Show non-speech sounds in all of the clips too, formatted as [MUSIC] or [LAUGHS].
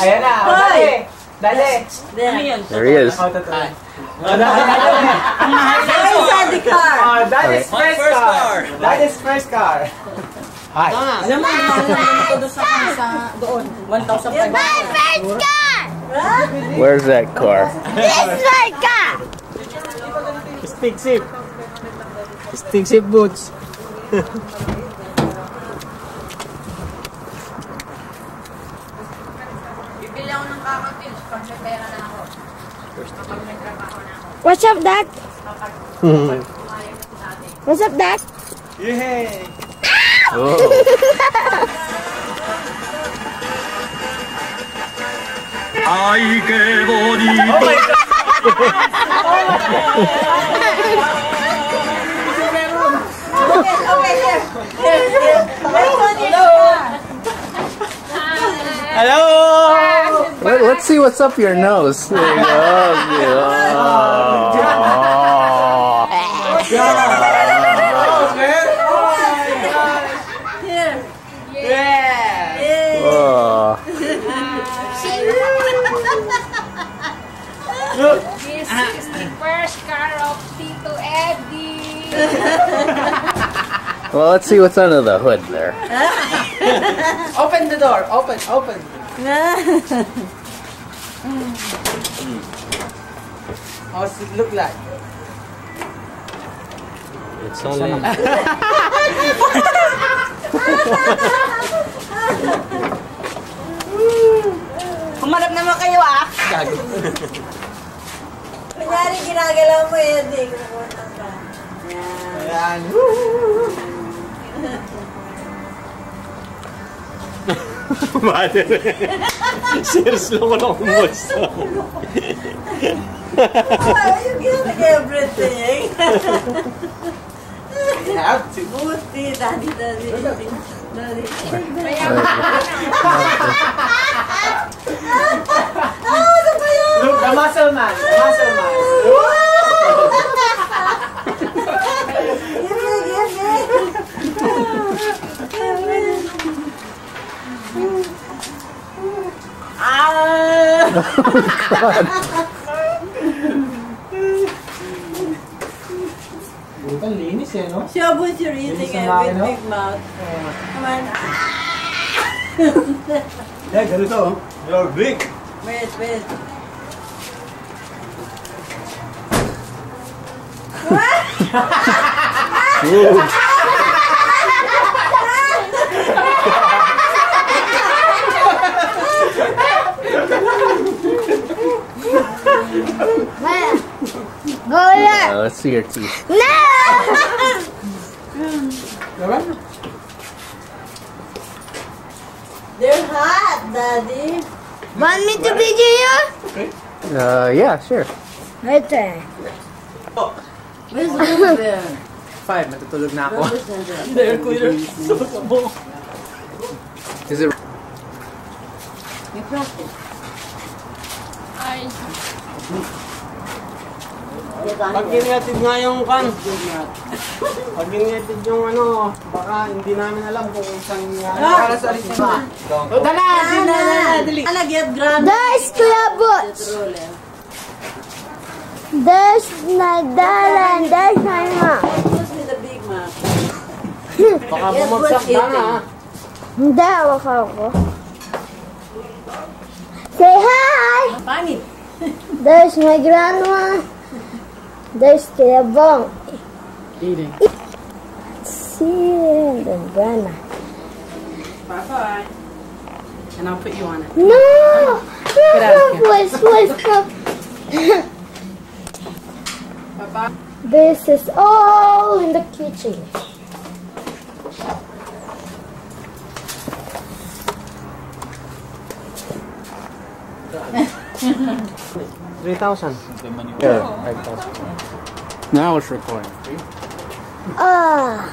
Ayan na. O, dali. Dali. There. There he is. O, totoo. O, dali, dali. Inside the car. Oh, that is Okay. first car. That is first car. Hi. Alam mo, mahal naman ito sa sa doon. 1,500. First car! Where's that car? This my car! Stick sip. Stick sip boots. [LAUGHS] What's up, Dad? What's up, Dad? Yay! Oh. [LAUGHS] Oh my God! [LAUGHS] let's see what's up your nose. [LAUGHS] There you go. Here. Yeah! Yay. Oh. This is the first car of Tito Eddie. Well, let's see what's under the hood there. [LAUGHS] Open the door. Open, open. [LAUGHS] How's it look like? It's only... [LAUGHS] Kumalap naman kayo ah! Gago. Kunyari ginagalaw mo yun, di [LAUGHS] ko na pa. Ayan. Mother, serious lang ako ng [LAUGHS] kumusta. Oh, you give everything. [LAUGHS] You have to. Buti, daddy, daddy. Daddy. Ah, ano ba yun? Look, the muscle man. The muscle man. Give me, give me. Ah! Bukan [LAUGHS] no? Show what you're eating Bilis with makina. big mouth. Come on. Eh, ganito. oh. You're big. Wait, wait. [LAUGHS] Go there! Uh, let's see your teeth. No! Diba? They're hot, daddy. Want me to video you? Uh, yeah, sure. Right there. Where's the bear? Five, matutulog na ako. Where's the bear? There, clear. Is it? You practice. Ay, Pag ginetid nga yung kan. Pag ginetid yung ano, baka hindi namin alam kung isang Para sa alis na. Oh, dala! Ah, na, dali. Ana, get grand. There's Kuya Butch. Roller. There's Nadala and there's my mom. Who's with the big mouth? Baka Yes, bumagsak what's ka na. eating? ha? Hindi, hawak ako. Say hi! Pangit. There's my grandma. There's Kuya Bong. Eating. See and grandma. Bye-bye. And I'll put you on it. No! Get out of No, please, please, no. Bye-bye. This is all in the kitchen. Three thousand. Yeah. Now it's recording. Ah,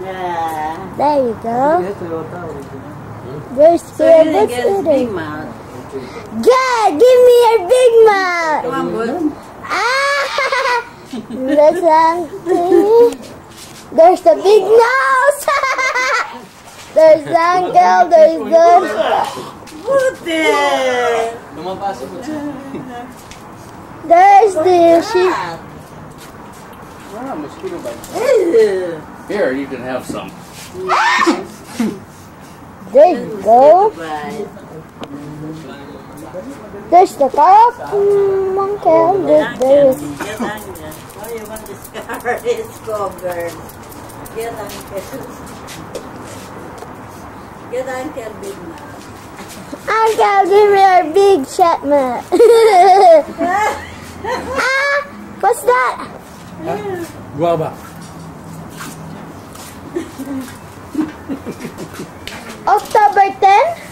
Yeah. there you go. Toyota original. There's So you Kuya didn't Butch get his big eating. mouth. God, give me your big mouth. Come on, bud. Ah, [LAUGHS] that's something. There's the big nose. [LAUGHS] there's the uncle. There's the Buti! Lumabas si Butch. There's the sheep. Ah, mosquito bites. [LAUGHS] Here, you can have some. [LAUGHS] There you go. Bye. There's the carrot mm, monkey. and There, there is. Get angry. Oh, you want [LAUGHS] this car? It's covered. Get uncle. Get uncle, big man. Uncle, give me a big shot, man. [LAUGHS] ah, what's that? Guava. October 10?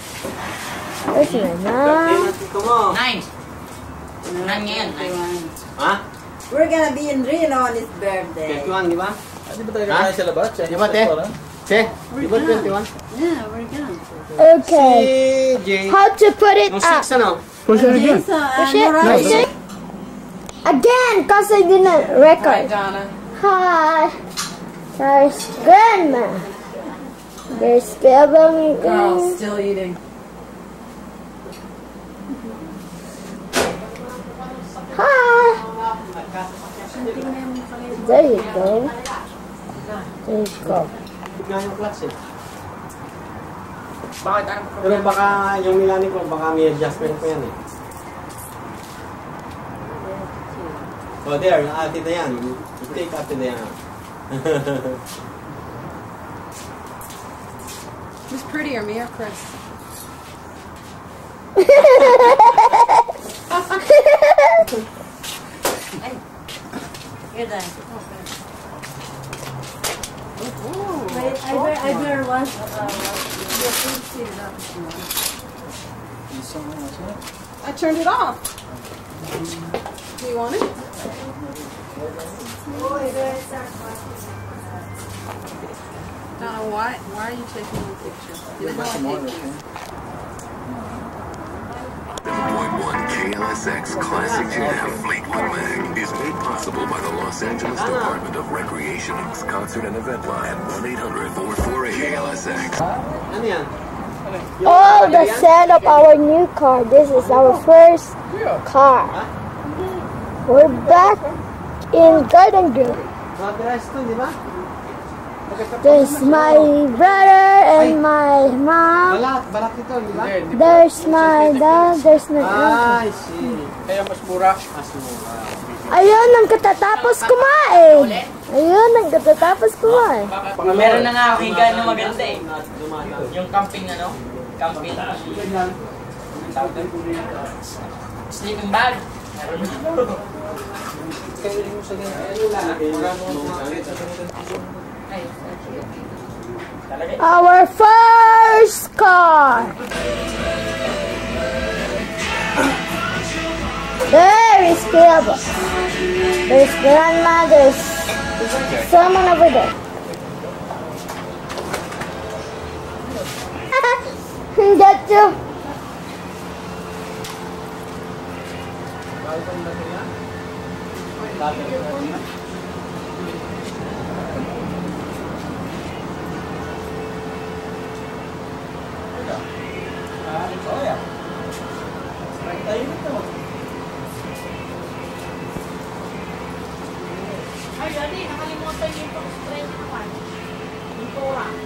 Where's my mom? na tito. Nine. Nine ngayon. Ha? We're gonna be in Reno on his birthday. 21, di ba? Di ba talaga Ha? tayo sa labas? Di ba, te? Che? Di ba 21? Yeah, we're gonna. Okay. Si How to put it Yung up? 6 ano? Push it again. Jason, Push uh, it, Nora- push it. Again, because I didn't Hi, record. Donna. Hi. There's grandma. There's Bella Girl, still eating. Hi. There you go. There you go. malapit nga yung clutch eh. Bakit? Anong problema? Pero baka yung Milani ko, baka may adjustment ko yan eh. Oh, there. Nakatid na yan. Take up to the yan. [LAUGHS] Who's prettier, me or Chris? [LAUGHS] Ay, you're done. Okay. Wait, I wear, I wear one. Uh, I turned it off. Do you want it? Donna, why, why are you taking a picture? You know how I hate you. 7.1 KLSX Classic Jam Fleetwood Mac is made possible by the Los Angeles Department of Recreation, Concert and Event Line 1-800-448-KLSX. Ano? Oh, the set of our new car. This is our first car. We're back in Garden Grove. There's my brother and my mom. Balat, balat ito, di ba? There's my dad. There's my Ah. I see. Kaya mas mura. Mas mura. Ayun, ang katatapos kumain. Ayun, ang katatapos kumain. Meron na nga ako higa na maganda eh. Yung camping ano? Camping. Sleeping bag. Meron na. Ay, Talaga. Our first car. There is Caleb. There's grandma. There's someone over there. [LAUGHS] かあれそうや大体いると思う Ay, dali, nakalimutan yung pang-strength naman. Yung pura.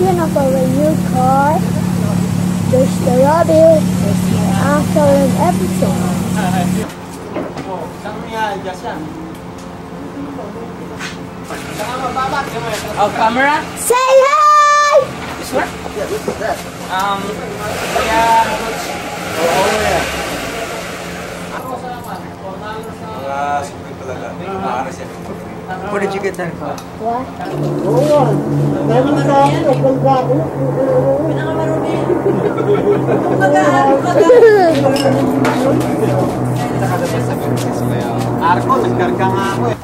There's the machine of our new car. There's the rabbit. There's my uncle and everything. Oh, saan mo i-adjust yan? Saka mababa, di mo yan. Oh, camera? Say hi! This one? Um, Kaya, oo yan. Where did you get that from? What? Arko, nagkarga nga ako eh.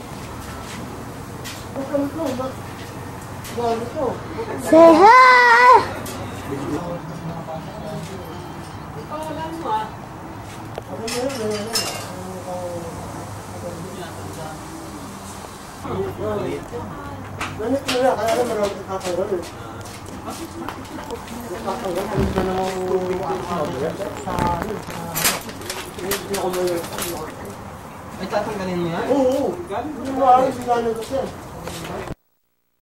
Say hi! Ganit mo na, kaya naman ako nakakawal eh. Nakakawal, hindi ka naman sa ano, hindi ako may... Ay, tatanggalin mo yan? Oo, oo. Hindi mo alam, sigalan ko siya.